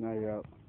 Now you're out.